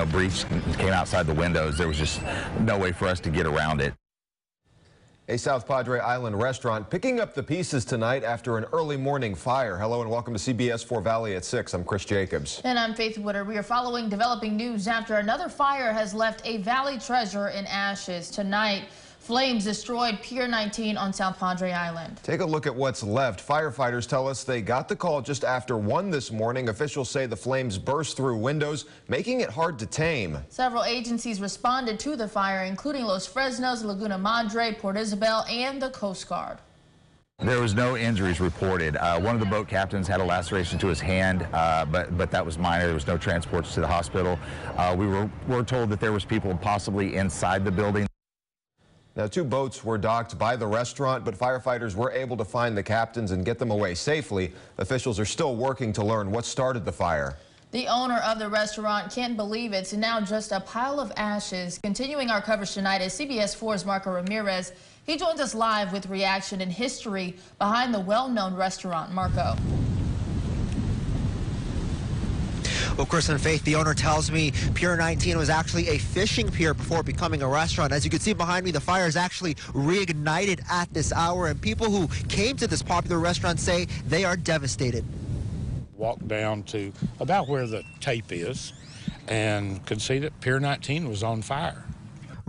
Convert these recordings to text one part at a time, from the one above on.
know, breached and came outside the windows. There was just no way for us to get around it. A South Padre Island restaurant picking up the pieces tonight after an early morning fire. Hello and welcome to CBS 4 Valley at 6. I'm Chris Jacobs. And I'm Faith Woodard. We are following developing news after another fire has left a valley treasure in ashes tonight. Flames destroyed Pier 19 on South Padre Island. Take a look at what's left. Firefighters tell us they got the call just after 1 this morning. Officials say the flames burst through windows, making it hard to tame. Several agencies responded to the fire, including Los Fresnos, Laguna Madre, Port Isabel, and the Coast Guard. There was no injuries reported. Uh, one of the boat captains had a laceration to his hand, uh, but but that was minor. There was no transports to the hospital. Uh, we were were told that there was people possibly inside the building. Now, two boats were docked by the restaurant, but firefighters were able to find the captains and get them away safely. Officials are still working to learn what started the fire. The owner of the restaurant can't believe it's now just a pile of ashes. Continuing our coverage tonight is CBS 4's Marco Ramirez. He joins us live with reaction and history behind the well-known restaurant. Marco. Well, Chris and Faith, the owner tells me Pier 19 was actually a fishing pier before becoming a restaurant. As you can see behind me, the fire is actually reignited at this hour, and people who came to this popular restaurant say they are devastated. Walked down to about where the tape is and could see that Pier 19 was on fire.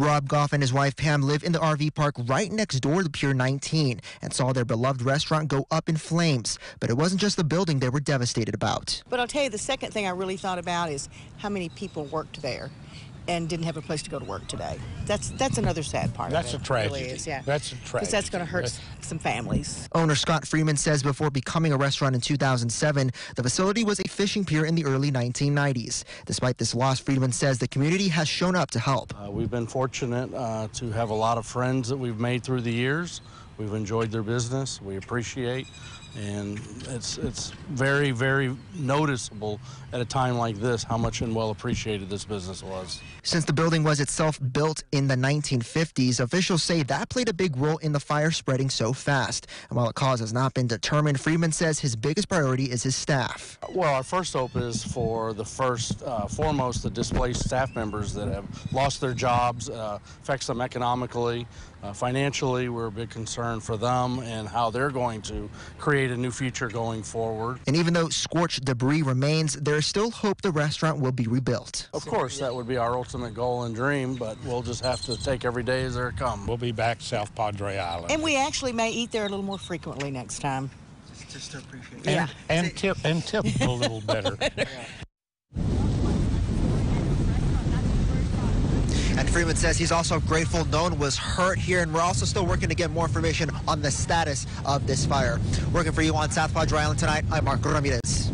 Rob Goff and his wife Pam live in the RV park right next door to Pier 19 and saw their beloved restaurant go up in flames. But it wasn't just the building they were devastated about. But I'll tell you, the second thing I really thought about is how many people worked there and didn't have a place to go to work today. That's that's another sad part. That's of a tragedy. Really is, yeah. That's a tragedy. Because that's going to hurt some families. Owner Scott Freeman says before becoming a restaurant in 2007, the facility was a fishing pier in the early 1990s. Despite this loss, Freeman says the community has shown up to help. Uh, we've been fortunate uh, to have a lot of friends that we've made through the years. We've enjoyed their business. We appreciate and it's it's very very noticeable at a time like this how much and well appreciated this business was. Since the building was itself built in the 1950s, officials say that played a big role in the fire spreading so fast. And while a cause has not been determined, Freeman says his biggest priority is his staff. Well, our first hope is for the first, uh, foremost, the displaced staff members that have lost their jobs, uh, affects them economically, uh, financially. We're a big concern for them and how they're going to create a new future going forward. And even though scorched debris remains, there is still hope the restaurant will be rebuilt. Of course, that would be our ultimate goal and dream, but we'll just have to take every day as it comes. We'll be back South Padre Island. And we actually may eat there a little more frequently next time. Just to appreciate and, yeah. and tip and tip a little better. And Freeman says he's also grateful no one was hurt here, and we're also still working to get more information on the status of this fire. Working for you on South Padre Island tonight, I'm Mark Ramirez.